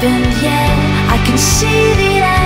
happened yet. I can see the end,